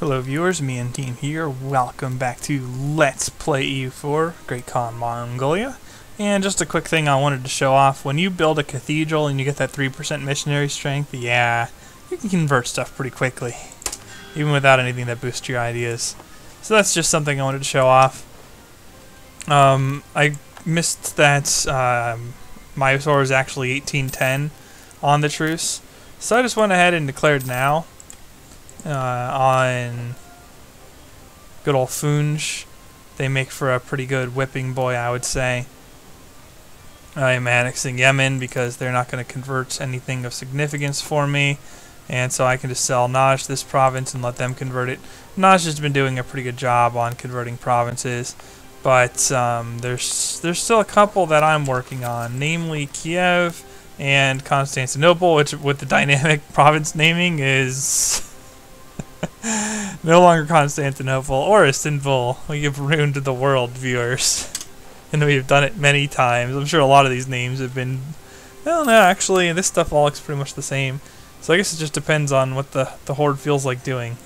Hello viewers, MeInTeam here. Welcome back to Let's Play EU4, Great Khan Mongolia. And just a quick thing I wanted to show off. When you build a cathedral and you get that 3% missionary strength, yeah, you can convert stuff pretty quickly. Even without anything that boosts your ideas. So that's just something I wanted to show off. Um, I missed that um, Mysore is actually 1810 on the truce. So I just went ahead and declared now uh, on good old Funj. They make for a pretty good whipping boy, I would say. I am annexing Yemen because they're not going to convert anything of significance for me. And so I can just sell Najd this province and let them convert it. Najd has been doing a pretty good job on converting provinces. But um, there's there's still a couple that I'm working on, namely Kiev and Constantinople, which with the dynamic province naming is no longer Constantinople or Istanbul. We have ruined the world, viewers. And we've done it many times. I'm sure a lot of these names have been... Well, no, actually, this stuff all looks pretty much the same. So I guess it just depends on what the, the Horde feels like doing.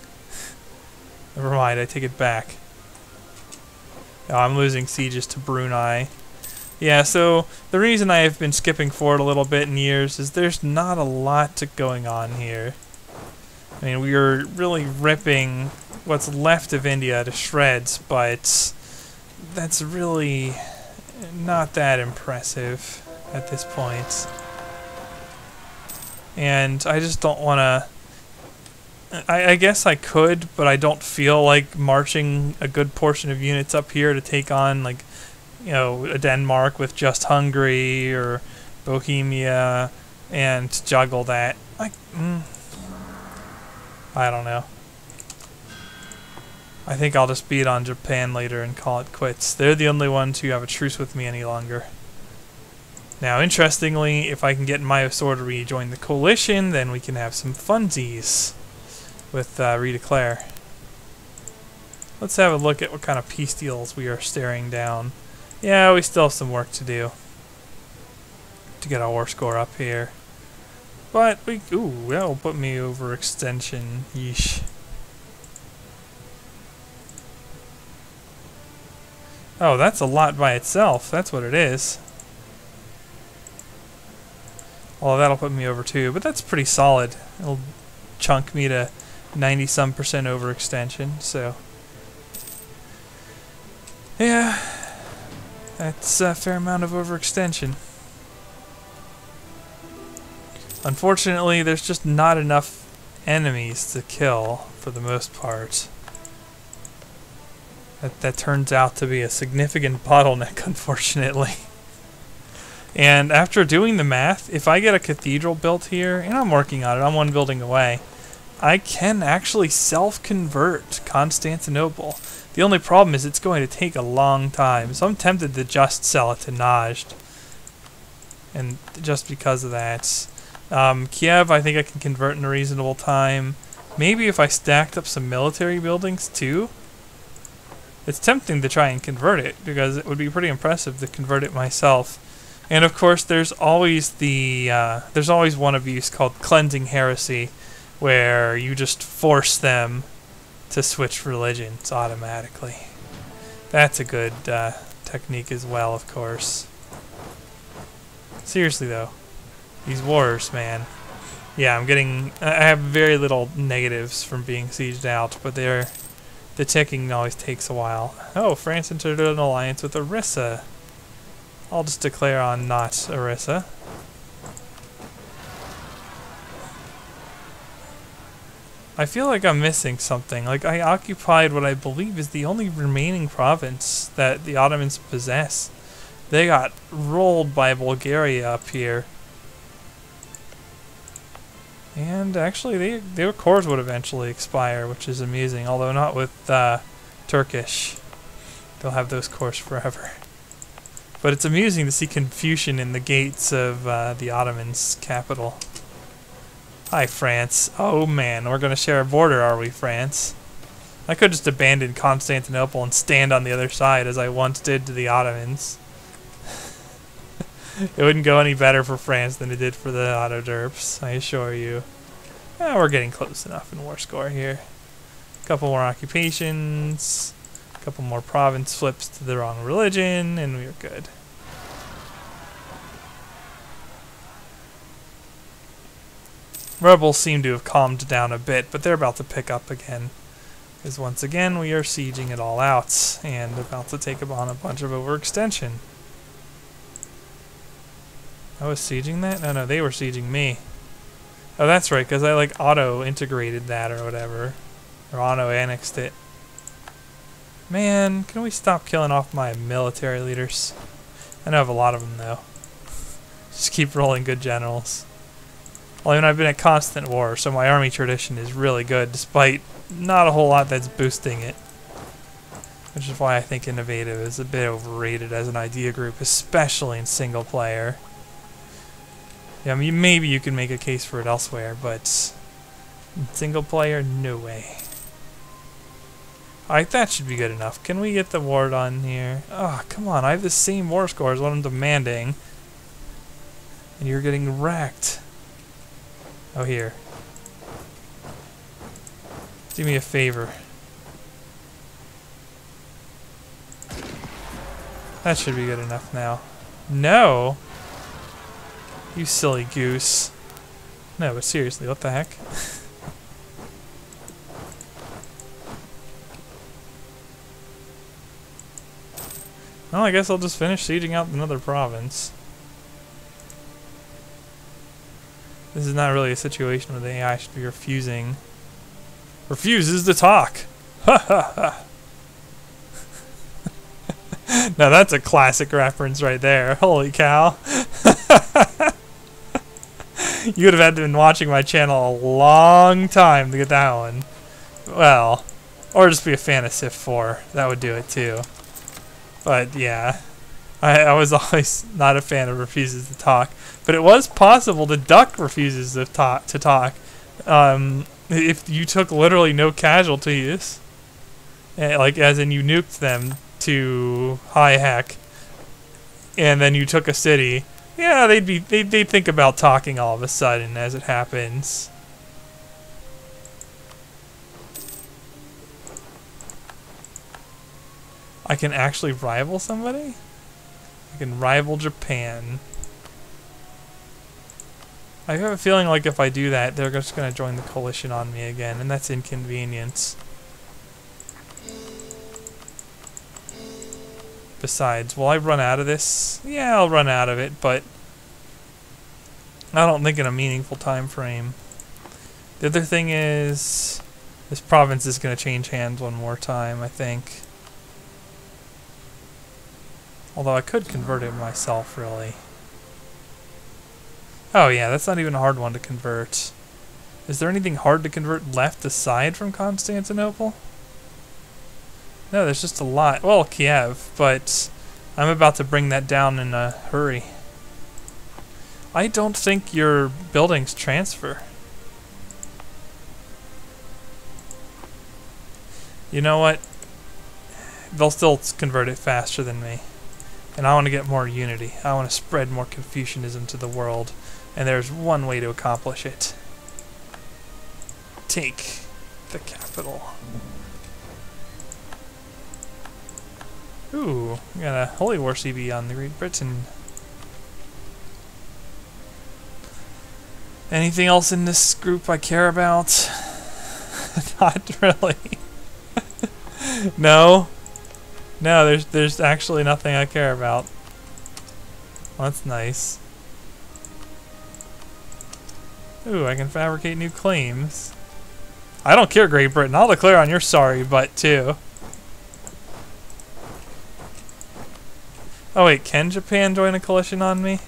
Never mind, I take it back. Oh, I'm losing sieges to Brunei. Yeah, so the reason I have been skipping forward a little bit in years is there's not a lot going on here. I mean, we are really ripping what's left of India to shreds, but that's really not that impressive at this point. And I just don't want to... I, I guess I could, but I don't feel like marching a good portion of units up here to take on, like, you know, a Denmark with just Hungary or Bohemia and juggle that. I, mm, I don't know. I think I'll just beat on Japan later and call it quits. They're the only ones who have a truce with me any longer. Now, interestingly, if I can get Mysore to rejoin the coalition, then we can have some funsies with uh, Redeclare. Let's have a look at what kind of peace deals we are staring down. Yeah, we still have some work to do to get our war score up here. But we, ooh, that'll put me over extension. Yeesh. Oh, that's a lot by itself. That's what it is. Well, that'll put me over too, but that's pretty solid. It'll chunk me to 90 some percent overextension, so. Yeah, that's a fair amount of overextension. Unfortunately, there's just not enough enemies to kill for the most part. That, that turns out to be a significant bottleneck, unfortunately. And after doing the math, if I get a cathedral built here, and I'm working on it, I'm one building away, I can actually self-convert Constantinople. The only problem is it's going to take a long time, so I'm tempted to just sell it to Najd. And just because of that. Um, Kiev, I think I can convert in a reasonable time. Maybe if I stacked up some military buildings too. It's tempting to try and convert it because it would be pretty impressive to convert it myself. And of course, there's always the uh, there's always one abuse called cleansing heresy, where you just force them to switch religions automatically. That's a good uh, technique as well, of course. Seriously though, these wars, man. Yeah, I'm getting. I have very little negatives from being sieged out, but they're. The ticking always takes a while. Oh, France entered an alliance with Orissa. I'll just declare on not Orissa. I feel like I'm missing something. Like, I occupied what I believe is the only remaining province that the Ottomans possess. They got rolled by Bulgaria up here. And actually, they, their cores would eventually expire, which is amusing, although not with uh, Turkish. They'll have those cores forever. But it's amusing to see confusion in the gates of uh, the Ottomans' capital. Hi, France. Oh man, we're going to share a border, are we, France? I could just abandon Constantinople and stand on the other side as I once did to the Ottomans. It wouldn't go any better for France than it did for the Ottoderps, I assure you. We're getting close enough in war score here. A couple more occupations, a couple more province flips to the wrong religion, and we are good. Rebels seem to have calmed down a bit, but they're about to pick up again. Because once again, we are sieging it all out, and about to take upon a bunch of overextension. I was sieging that? No, no, they were sieging me. Oh, that's right, because I, like, auto-integrated that or whatever. Or auto-annexed it. Man, can we stop killing off my military leaders? I know I have a lot of them, though. Just keep rolling good generals. Well, I mean, I've been at constant war, so my army tradition is really good, despite not a whole lot that's boosting it. Which is why I think Innovative is a bit overrated as an idea group, especially in single player. Yeah, I mean, maybe you can make a case for it elsewhere, but single player, no way. Alright, that should be good enough. Can we get the war done here? Oh, come on, I have the same war score as what I'm demanding. And you're getting wrecked. Oh, here. Do me a favor. That should be good enough now. No! You silly goose. No, but seriously, what the heck? well, I guess I'll just finish sieging out another province. This is not really a situation where the AI should be refusing. Refuses to talk! Ha ha ha! now that's a classic reference right there. Holy cow. you would have had to been watching my channel a long time to get that one. Well, or just be a fan of Civ 4. That would do it too. But yeah, I, I was always not a fan of refuses to talk. But it was possible the duck refuses to talk. To talk. Um, if you took literally no casualties, eh, like as in you nuked them to high heck, and then you took a city, yeah, they'd be they'd, they'd think about talking all of a sudden as it happens. I can actually rival somebody? I can rival Japan. I have a feeling like if I do that, they're just going to join the coalition on me again, and that's inconvenience. Besides, will I run out of this? Yeah, I'll run out of it, but I don't think in a meaningful time frame. The other thing is, this province is going to change hands one more time, I think. Although I could convert it myself, really. Oh yeah, that's not even a hard one to convert. Is there anything hard to convert left aside from Constantinople? No, there's just a lot. Well, Kiev, but I'm about to bring that down in a hurry. I don't think your buildings transfer. You know what? They'll still convert it faster than me. And I want to get more unity. I want to spread more Confucianism to the world. And there's one way to accomplish it. Take the capital. Ooh, we got a Holy War CB on the Great Britain. Anything else in this group I care about? Not really. no. No, there's there's actually nothing I care about. Well, that's nice. Ooh, I can fabricate new claims. I don't care, Great Britain. I'll declare on your sorry butt, too. Oh wait, can Japan join a coalition on me?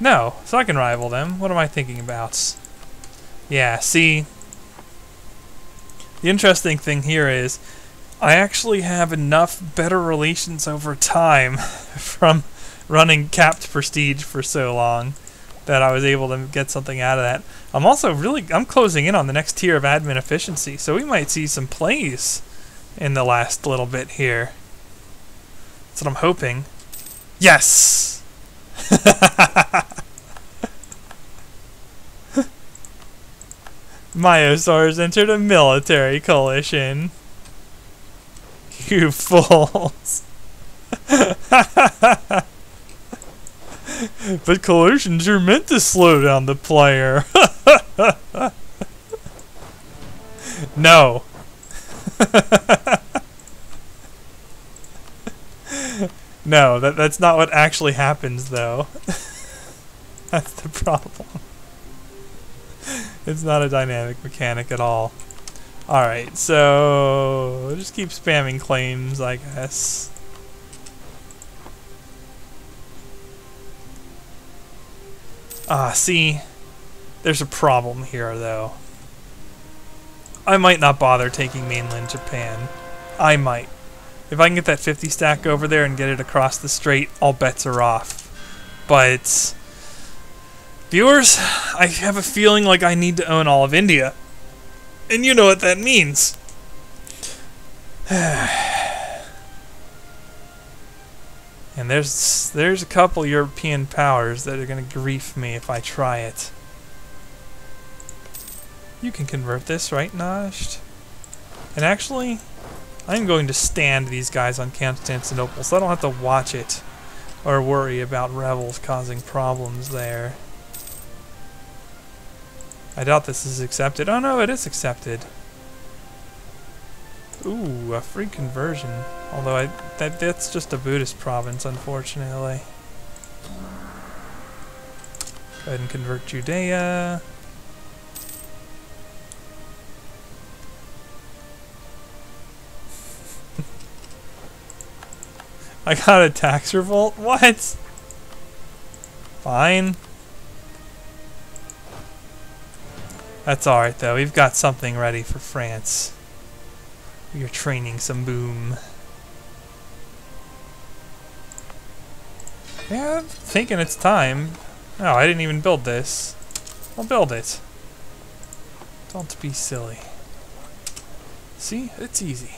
No, so I can rival them. What am I thinking about? Yeah, see, the interesting thing here is I actually have enough better relations over time from running capped prestige for so long that I was able to get something out of that. I'm also really I'm closing in on the next tier of admin efficiency, so we might see some plays in the last little bit here. That's what I'm hoping. Yes. Mysore's entered a military coalition. You fools. but collisions are meant to slow down the player. no. No, that that's not what actually happens though. that's the problem. It's not a dynamic mechanic at all. Alright, so just keep spamming claims, I guess. Ah, see, there's a problem here, though. I might not bother taking mainland Japan. I might. If I can get that 50 stack over there and get it across the strait, all bets are off. But, viewers, I have a feeling like I need to own all of India. And you know what that means. And there's there's a couple European powers that are going to grief me if I try it. You can convert this, right, Najd? And actually, I'm going to stand these guys on Constantinople, so I don't have to watch it or worry about rebels causing problems there. I doubt this is accepted. Oh no, it is accepted. Ooh, a free conversion. Although I, that that's just a Buddhist province, unfortunately. Go ahead and convert Judea. I got a tax revolt? What? Fine. That's alright though, we've got something ready for France. We are training some boom. Yeah, I'm thinking it's time. Oh, I didn't even build this. I'll build it. Don't be silly. See? It's easy.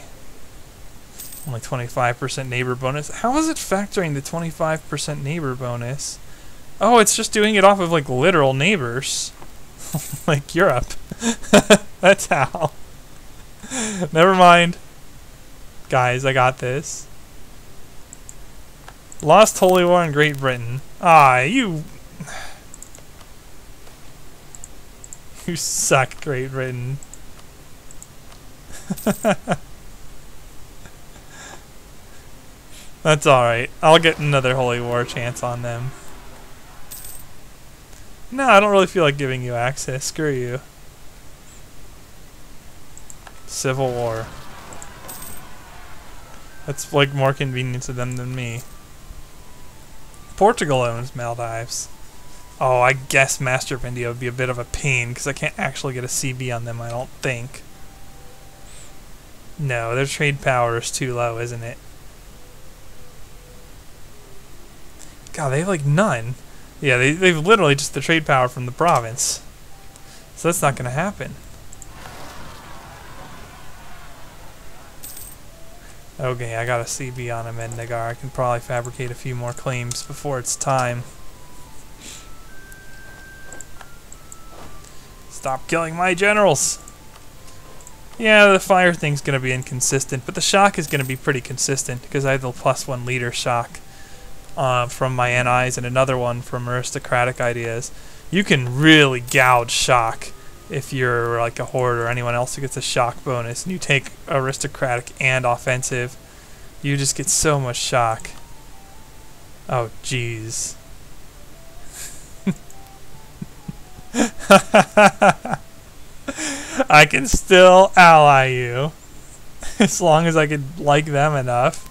Only 25% neighbor bonus. How is it factoring the 25% neighbor bonus? Oh, it's just doing it off of, like, literal neighbors. like Europe. That's how. Never mind. Guys, I got this. Lost Holy War in Great Britain. Ah, you... You suck, Great Britain. That's alright. I'll get another Holy War chance on them. No, I don't really feel like giving you access. Screw you. Civil War. That's like more convenient to them than me. Portugal owns Maldives. Oh, I guess Master of India would be a bit of a pain because I can't actually get a CB on them, I don't think. No, their trade power is too low, isn't it? God, they have like none. Yeah, they, they've literally just the trade power from the province. So that's not going to happen. Okay, I got a CB on Ahmednagar. I can probably fabricate a few more claims before it's time. Stop killing my generals! Yeah, the fire thing's going to be inconsistent, but the shock is going to be pretty consistent because I have the plus one leader shock uh, from my NIs and another one from aristocratic ideas. You can really gouge shock if you're like a horde or anyone else who gets a shock bonus and you take aristocratic and offensive, you just get so much shock. Oh, jeez. I can still ally you. As long as I can like them enough.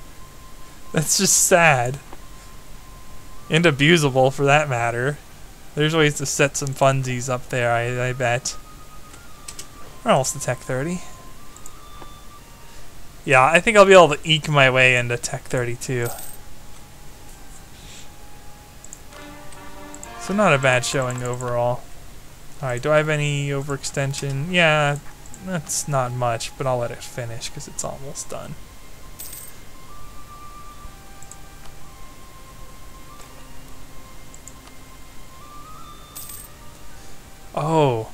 That's just sad. And abusable for that matter. There's ways to set some funsies up there, I, I bet. We're almost to Tech 30. Yeah, I think I'll be able to eke my way into Tech 32. So not a bad showing overall. Alright, do I have any overextension? Yeah, that's not much, but I'll let it finish because it's almost done. Oh,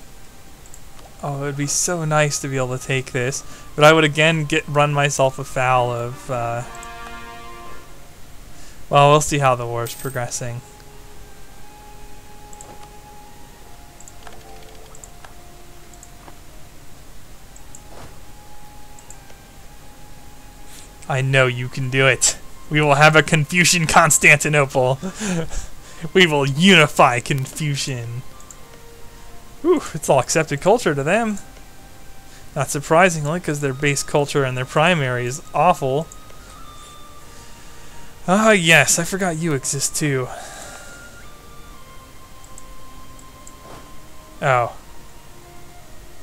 Oh, it would be so nice to be able to take this, but I would again get run myself afoul of. Uh, well, we'll see how the war is progressing. I know you can do it. We will have a Confucian Constantinople. we will unify Confucian. Whew, it's all accepted culture to them. Not surprisingly, because their base culture and their primary is awful. Ah, uh, yes, I forgot you exist too. Oh.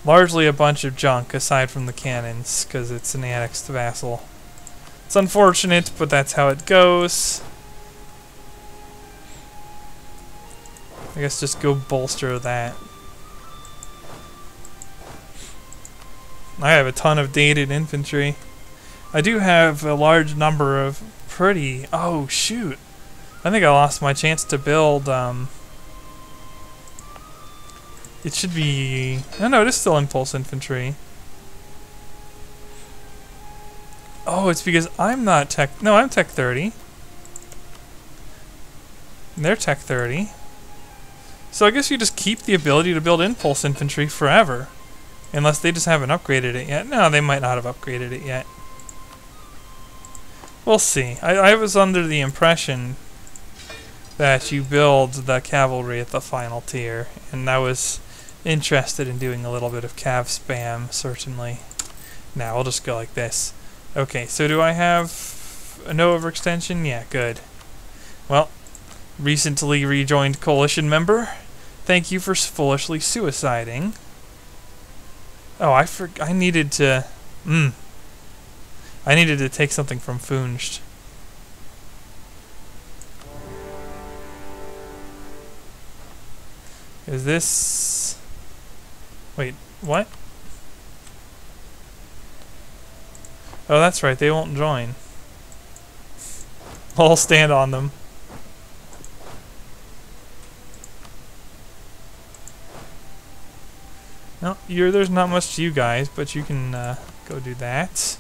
Largely a bunch of junk, aside from the cannons, because it's an annexed vassal. It's unfortunate, but that's how it goes. I guess just go bolster that. I have a ton of dated infantry. I do have a large number of pretty... Oh, shoot. I think I lost my chance to build... Um, it should be... No, no, it is still impulse infantry. Oh, it's because I'm not tech... No, I'm tech 30. And they're tech 30. So I guess you just keep the ability to build impulse infantry forever. Unless they just haven't upgraded it yet. No, they might not have upgraded it yet. We'll see. I, I was under the impression that you build the cavalry at the final tier. And I was interested in doing a little bit of cav spam, certainly. Now, we'll just go like this. Okay, so do I have a no overextension? Yeah, good. Well, recently rejoined coalition member. Thank you for foolishly suiciding. Oh, I for I needed to. Hmm. I needed to take something from Funged. Is this... Wait, what? Oh, that's right. They won't join. I'll stand on them. No, you're, there's not much to you guys, but you can uh, go do that.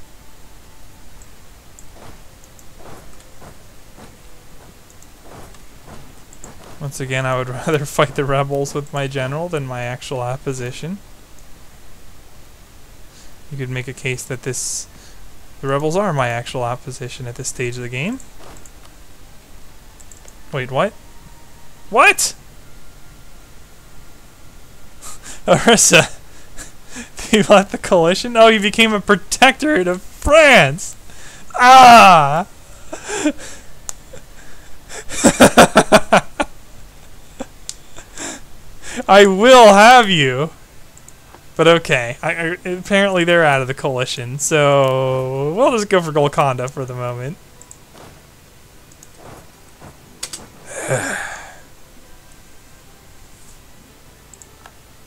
Once again, I would rather fight the rebels with my general than my actual opposition. You could make a case that this the rebels are my actual opposition at this stage of the game. Wait, what? What? Orissa, you left the coalition? Oh, you became a protectorate of France! Ah! I will have you! But okay, I, I, apparently they're out of the coalition, so we'll just go for Golconda for the moment.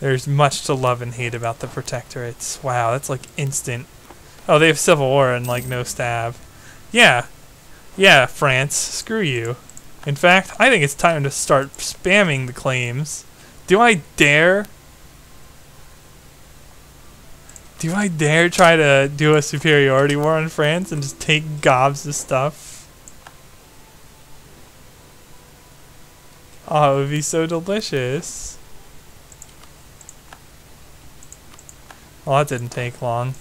There's much to love and hate about the Protectorates. Wow, that's like instant. Oh, they have Civil War and like no stab. Yeah. Yeah, France. Screw you. In fact, I think it's time to start spamming the claims. Do I dare Do I dare try to do a superiority war on France and just take gobs of stuff? Oh, it would be so delicious. Well, that didn't take long.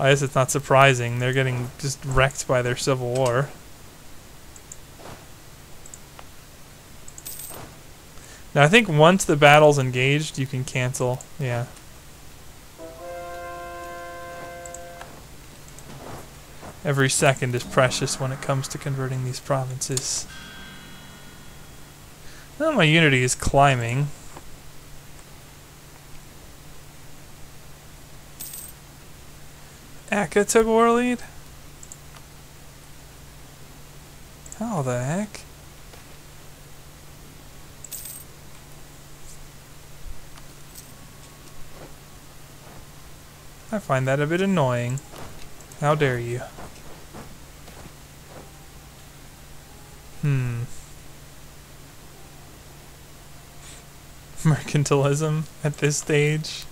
I guess it's not surprising. They're getting just wrecked by their civil war. Now, I think once the battle's engaged, you can cancel. Yeah. Every second is precious when it comes to converting these provinces. Now my unity is climbing. Akka took war lead? How the heck? I find that a bit annoying. How dare you? Hmm. mercantilism at this stage.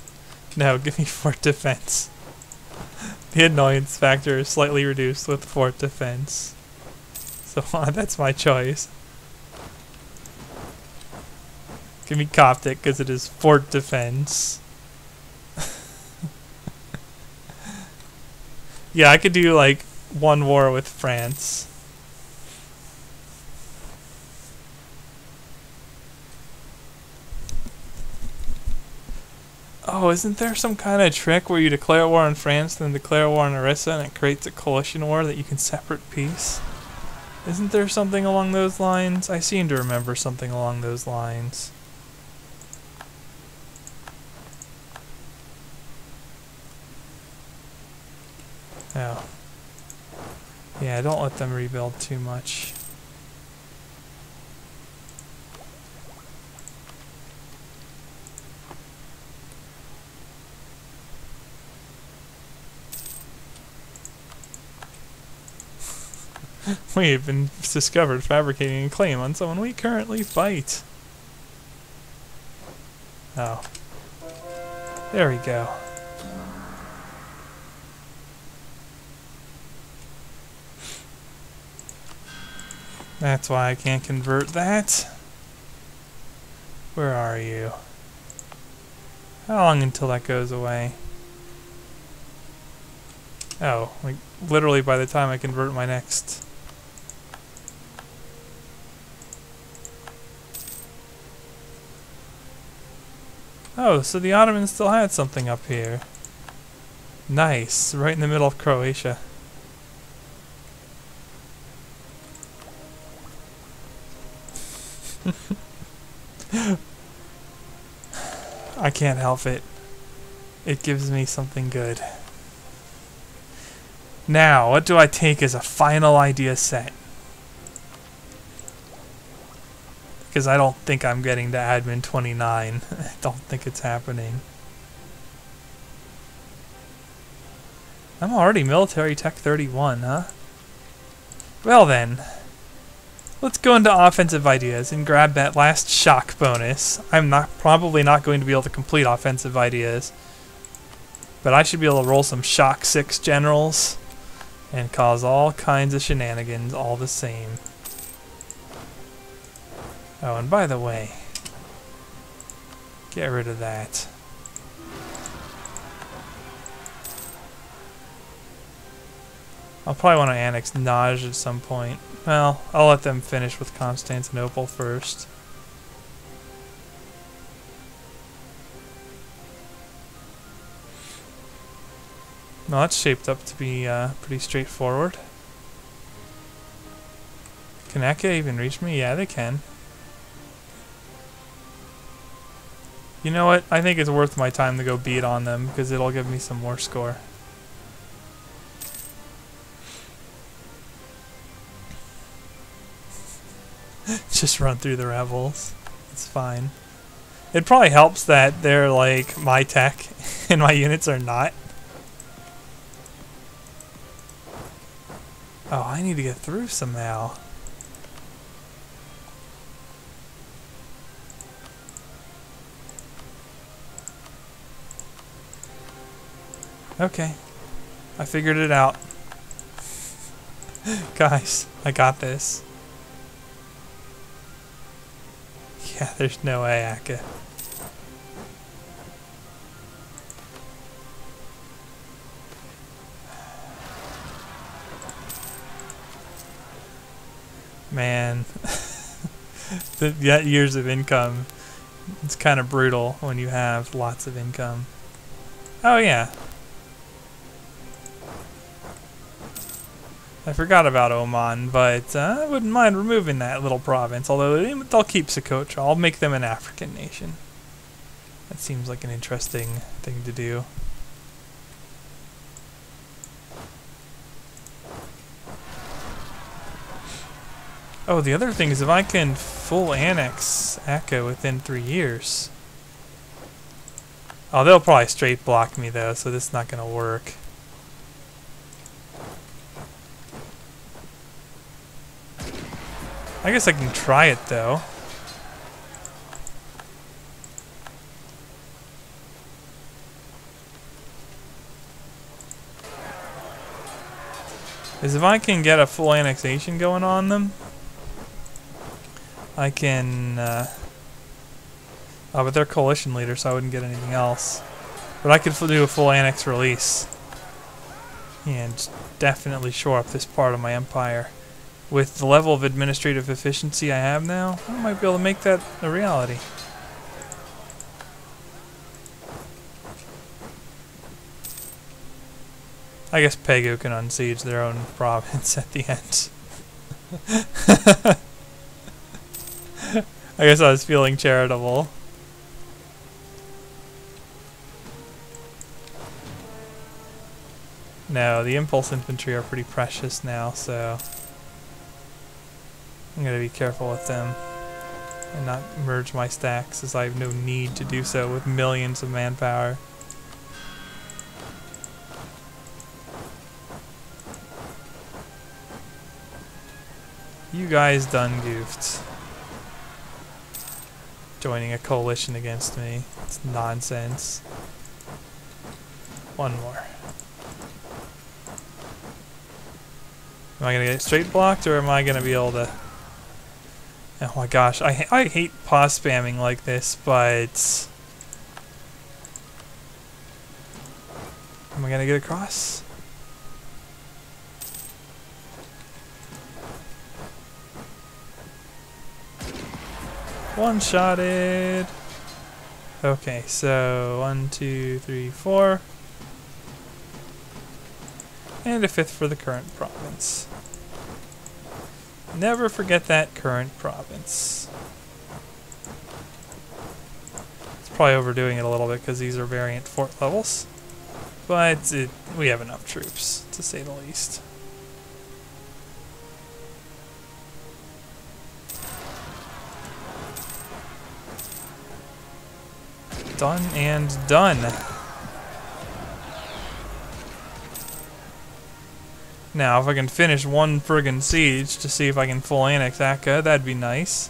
No, give me fort defense. The annoyance factor is slightly reduced with fort defense. So uh, that's my choice. Give me Coptic because it is fort defense. yeah, I could do like one war with France. Oh, isn't there some kind of trick where you declare war on France, then declare war on Orissa, and it creates a coalition war that you can separate peace? Isn't there something along those lines? I seem to remember something along those lines. Oh. Yeah, don't let them rebuild too much. we have been discovered fabricating a claim on someone we currently fight. Oh. There we go. That's why I can't convert that. Where are you? How long until that goes away? Oh, like literally by the time I convert my next Oh, so the Ottomans still had something up here. Nice, right in the middle of Croatia. I can't help it. It gives me something good. Now, what do I take as a final idea set? Because I don't think I'm getting to admin 29. I don't think it's happening. I'm already military tech 31, huh? Well then, let's go into offensive ideas and grab that last shock bonus. I'm not probably not going to be able to complete offensive ideas, but I should be able to roll some shock 6 generals and cause all kinds of shenanigans all the same. Oh, and by the way, get rid of that. I'll probably want to annex Najd at some point. Well, I'll let them finish with Constantinople first. No, that's shaped up to be uh, pretty straightforward. Can Akka even reach me? Yeah, they can. You know what? I think it's worth my time to go beat on them because it'll give me some more score. Just run through the rebels. It's fine. It probably helps that they're like my tech and my units are not. Oh, I need to get through somehow. Okay. I figured it out. Guys, I got this. Yeah, there's no way Akka. Man, the, that years of income, it's kind of brutal when you have lots of income. Oh yeah, I forgot about Oman, but uh, I wouldn't mind removing that little province, although they'll keep Socotra. I'll make them an African nation. That seems like an interesting thing to do. Oh, the other thing is if I can full annex Akka within three years. Oh, they'll probably straight block me though, so this is not going to work. I guess I can try it, though. Is if I can get a full annexation going on them, I can... Uh, oh, but they're coalition leaders, so I wouldn't get anything else. But I could do a full annex release. And definitely shore up this part of my empire. With the level of administrative efficiency I have now, I might be able to make that a reality. I guess Pegu can unsiege their own province at the end. I guess I was feeling charitable. No, the impulse infantry are pretty precious now, so I'm gonna be careful with them and not merge my stacks as I have no need to do so with millions of manpower. You guys done goofed. Joining a coalition against me. It's nonsense. One more. Am I gonna get straight blocked or am I gonna be able to... Oh my gosh, I, I hate pause spamming like this, but... Am I gonna get across? One-shotted. Okay, so one, two, three, four. And a fifth for the current province. Never forget that current province. It's probably overdoing it a little bit because these are variant fort levels. But it, we have enough troops, to say the least. Done and done. Now, if I can finish one friggin' siege to see if I can full annex Akka, that'd be nice.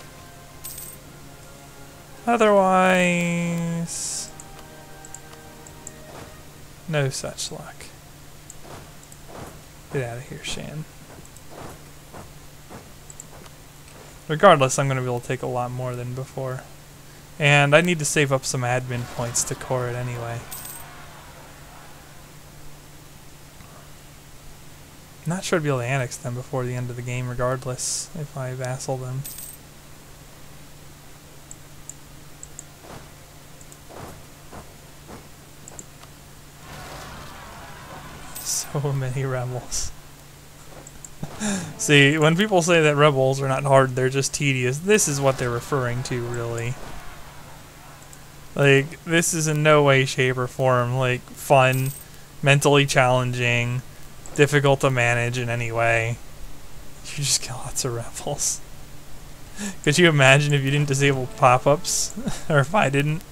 Otherwise... No such luck. Get out of here, Shan. Regardless, I'm going to be able to take a lot more than before. And I need to save up some admin points to core it anyway. Not sure I'd be able to annex them before the end of the game regardless, if I vassal them. So many rebels. See, when people say that rebels are not hard, they're just tedious, this is what they're referring to, really. Like, this is in no way, shape, or form, like, fun, mentally challenging, difficult to manage in any way. You just get lots of rebels. Could you imagine if you didn't disable pop-ups? or if I didn't?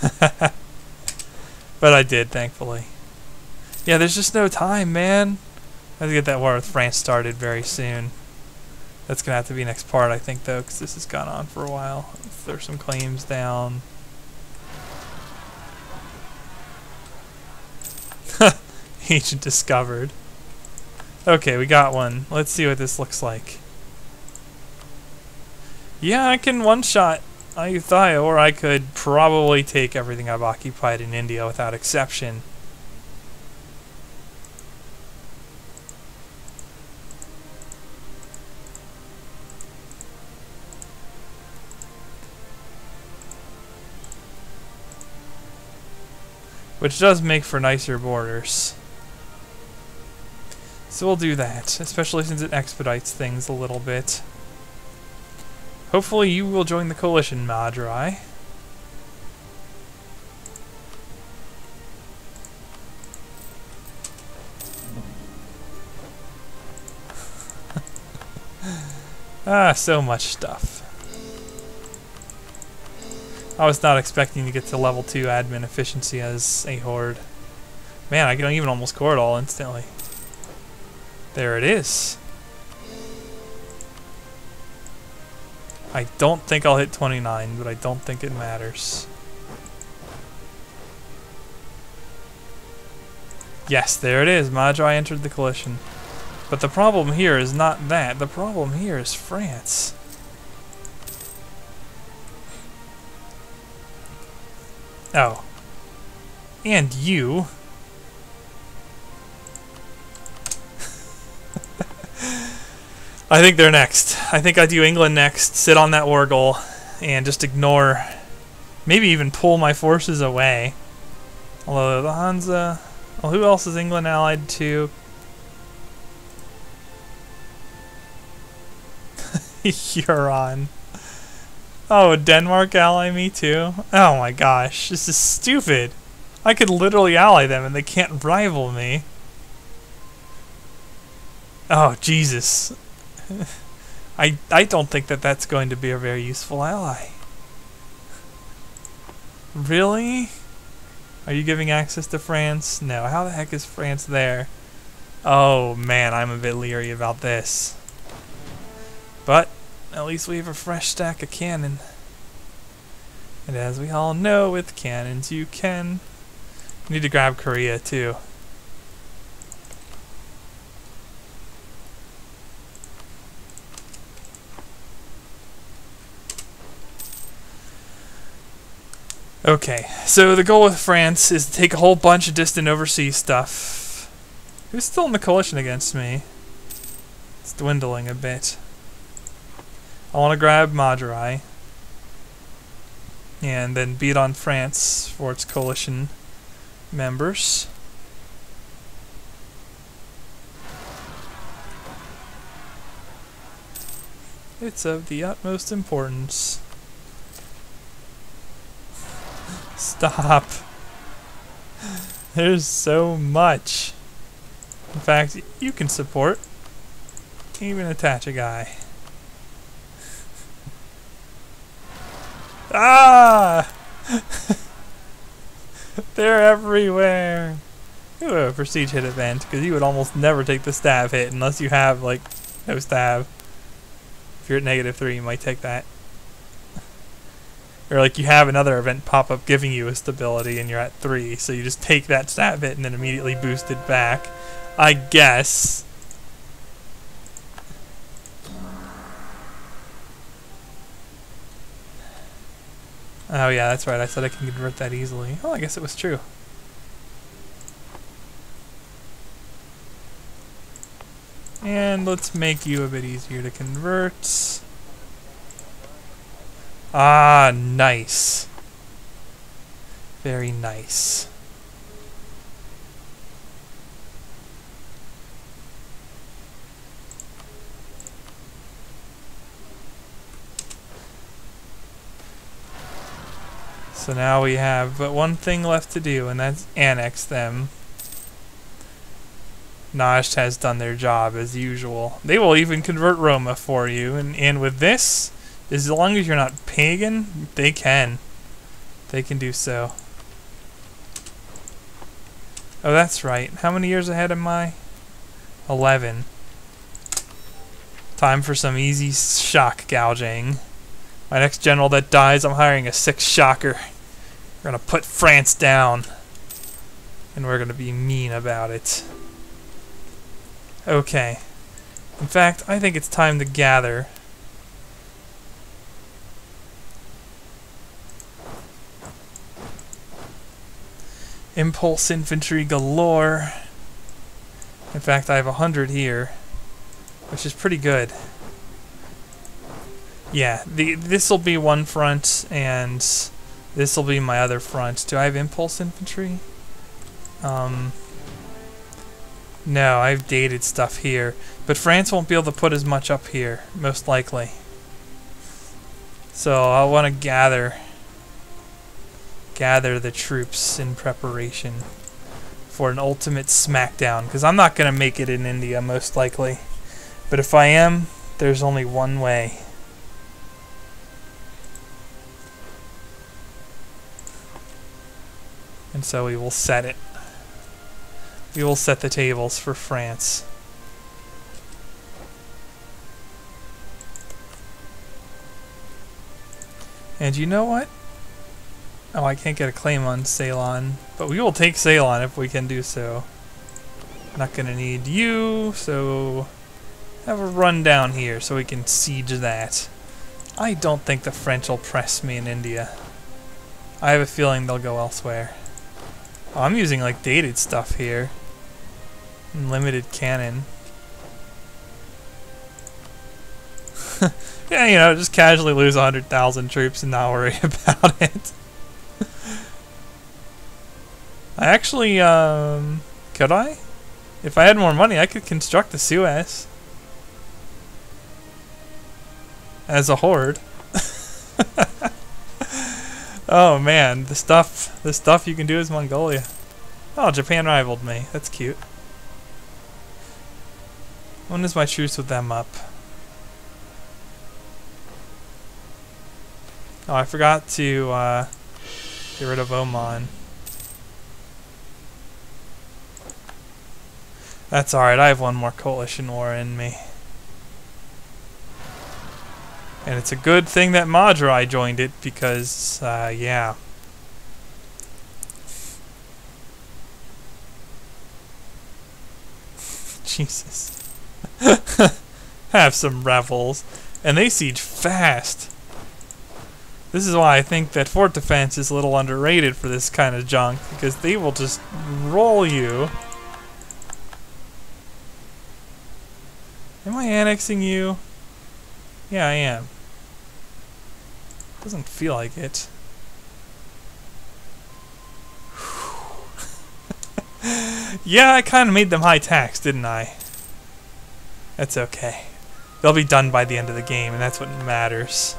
but I did, thankfully. Yeah, there's just no time, man. I have to get that war with France started very soon. That's going to have to be next part, I think, though, because this has gone on for a while. There's some claims down. Agent discovered. Okay, we got one. Let's see what this looks like. Yeah, I can one-shot Ayutthaya, or I could probably take everything I've occupied in India without exception. Which does make for nicer borders. So we'll do that, especially since it expedites things a little bit. Hopefully you will join the coalition, Madurai. ah, so much stuff. I was not expecting to get to level 2 admin efficiency as a horde. Man, I can even almost core it all instantly. There it is. I don't think I'll hit 29, but I don't think it matters. Yes, there it is. Madurai entered the collision. But the problem here is not that. The problem here is France. Oh. And you. I think they're next. I think I do England next, sit on that war goal, and just ignore, maybe even pull my forces away. Although the Hansa, well, who else is England allied to? Huron. Oh, Denmark ally me too? Oh my gosh, this is stupid. I could literally ally them and they can't rival me. Oh, Jesus. I, I don't think that that's going to be a very useful ally. Really? Are you giving access to France? No. How the heck is France there? Oh man, I'm a bit leery about this. But, at least we have a fresh stack of cannon. And as we all know, with cannons you can... We need to grab Korea too. Okay, so the goal with France is to take a whole bunch of distant overseas stuff. Who's still in the coalition against me? It's dwindling a bit. I want to grab Madurai. And then beat on France for its coalition members. It's of the utmost importance. Stop. There's so much. In fact, you can support. Even attach a guy. ah! They're everywhere. Ooh, a prestige hit event, because you would almost never take the stab hit unless you have, like, no stab. If you're at negative three, you might take that. Or like you have another event pop up giving you a stability and you're at 3, so you just take that stab hit and then immediately boost it back. I guess. Oh yeah, that's right, I said I can convert that easily. Oh, I guess it was true. And let's make you a bit easier to convert. Ah, nice. Very nice. So now we have but one thing left to do, and that's annex them. Nasht has done their job as usual. They will even convert Roma for you, and, and with this, as long as you're not pagan, they can. They can do so. Oh, that's right. How many years ahead am I? 11. Time for some easy shock gouging. My next general that dies, I'm hiring a six shocker. We're gonna put France down. And we're gonna be mean about it. Okay. In fact, I think it's time to gather. Impulse infantry galore. In fact, I have a hundred here, which is pretty good. Yeah, this will be one front, and this will be my other front. Do I have impulse infantry? Um, no, I've dated stuff here, but France won't be able to put as much up here, most likely. So I want to gather gather the troops in preparation for an ultimate smackdown. Because I'm not going to make it in India, most likely. But if I am, there's only one way. And so we will set it. We will set the tables for France. And you know what? Oh, I can't get a claim on Ceylon, but we will take Ceylon if we can do so. Not gonna need you, so have a run down here so we can siege that. I don't think the French will press me in India. I have a feeling they'll go elsewhere. Oh, I'm using like dated stuff here. Limited cannon. yeah, you know, just casually lose 100,000 troops and not worry about it. I actually, um, could I? If I had more money, I could construct the Suez. As a horde. oh man, the stuff, the stuff you can do is Mongolia. Oh, Japan rivaled me. That's cute. When is my truce with them up? Oh, I forgot to uh, get rid of Oman. That's alright, I have one more coalition war in me. And it's a good thing that Madurai joined it because, uh, yeah. Jesus. have some rebels. And they siege fast. This is why I think that fort defense is a little underrated for this kind of junk, because they will just roll you. Am I annexing you? Yeah, I am. Doesn't feel like it. yeah, I kind of made them high tax, didn't I? That's okay. They'll be done by the end of the game, and that's what matters.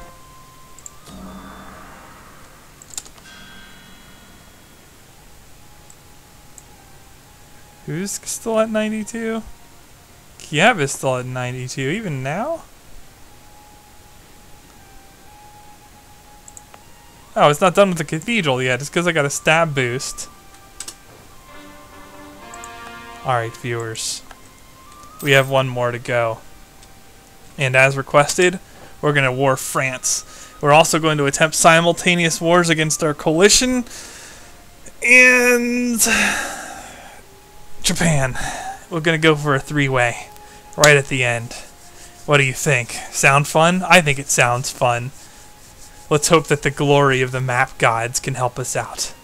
Who's still at 92? Kiev is still at 92, even now? Oh, it's not done with the cathedral yet. It's because I got a stab boost. Alright, viewers. We have one more to go. And as requested, we're going to war France. We're also going to attempt simultaneous wars against our coalition. And... Japan. We're going to go for a three-way. Right at the end. What do you think? Sound fun? I think it sounds fun. Let's hope that the glory of the map gods can help us out.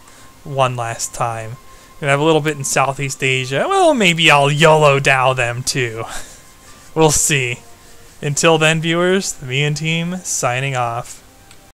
One last time. Gonna have a little bit in Southeast Asia. Well, maybe I'll YOLO Dow them too. we'll see. Until then, viewers, the MeInTeam signing off.